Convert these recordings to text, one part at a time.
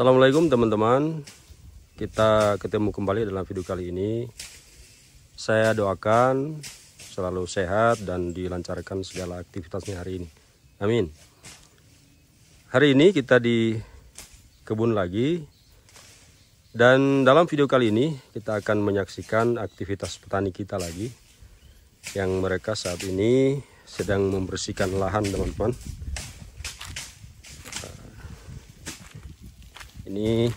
Assalamualaikum teman-teman. Kita ketemu kembali dalam video kali ini. Saya doakan selalu sehat dan dilancarkan segala aktivitasnya hari ini. Amin. Hari ini kita di kebun lagi. Dan dalam video kali ini kita akan menyaksikan aktivitas petani kita lagi. Yang mereka saat ini sedang membersihkan lahan teman-teman ini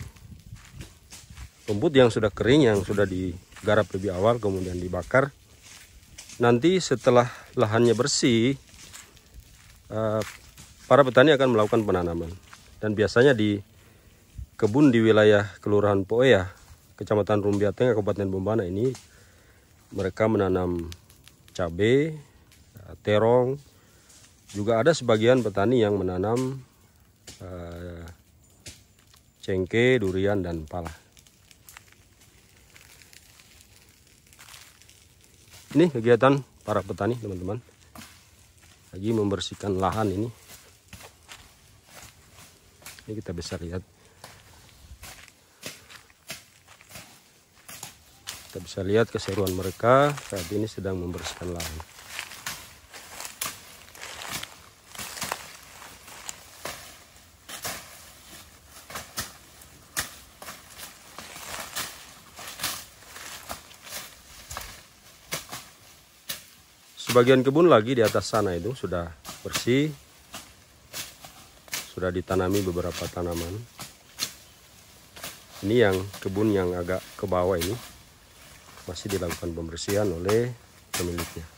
rumput yang sudah kering yang sudah digarap lebih awal kemudian dibakar. Nanti setelah lahannya bersih eh, para petani akan melakukan penanaman. Dan biasanya di kebun di wilayah Kelurahan Poea Kecamatan Rumbia Tengah Kabupaten Bombana ini mereka menanam cabai eh, terong. Juga ada sebagian petani yang menanam uh, cengkeh, durian, dan pala. Ini kegiatan para petani teman-teman. Lagi membersihkan lahan ini. Ini kita bisa lihat. Kita bisa lihat keseruan mereka saat ini sedang membersihkan lahan. Sebagian kebun lagi di atas sana itu sudah bersih. Sudah ditanami beberapa tanaman. Ini yang kebun yang agak ke bawah ini masih dilakukan pembersihan oleh pemiliknya.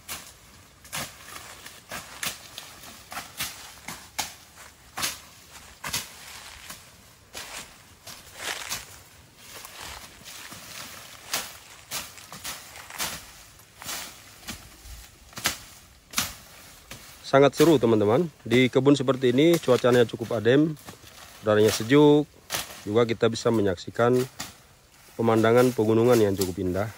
Sangat seru teman-teman. Di kebun seperti ini cuacanya cukup adem udaranya sejuk juga kita bisa menyaksikan pemandangan pegunungan yang cukup indah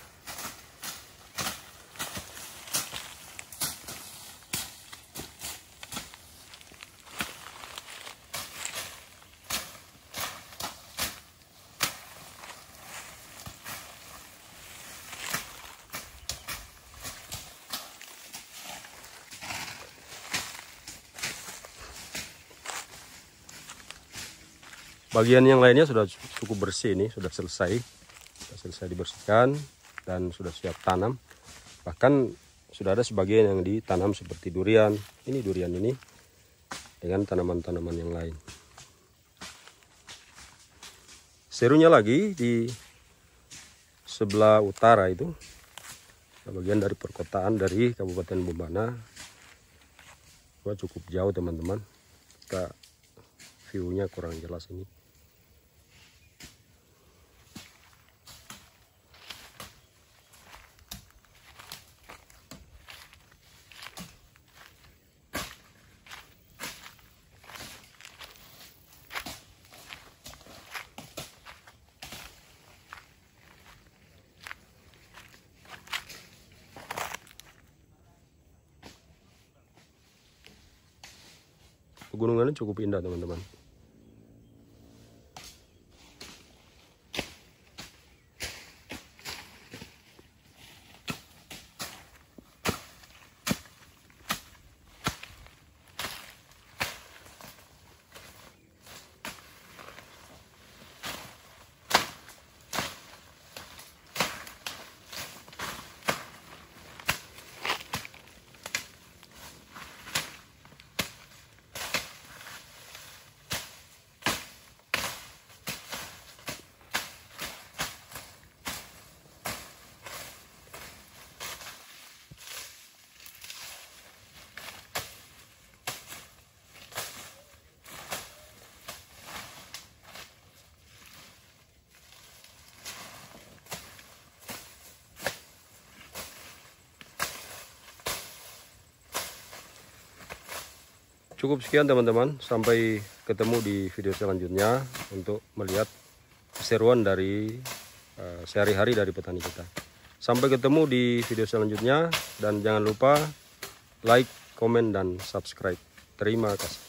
bagian yang lainnya sudah cukup bersih ini sudah selesai. Sudah selesai dibersihkan dan sudah siap tanam. Bahkan sudah ada sebagian yang ditanam seperti durian. Ini durian ini dengan tanaman-tanaman yang lain. Serunya lagi di sebelah utara itu. Bagian dari perkotaan dari Kabupaten Bombana cukup jauh teman-teman. Kita view-nya kurang jelas ini pegunungannya cukup indah teman-teman Cukup sekian teman-teman, sampai ketemu di video selanjutnya untuk melihat keseruan dari uh, sehari-hari dari petani kita. Sampai ketemu di video selanjutnya dan jangan lupa like, komen, dan subscribe. Terima kasih.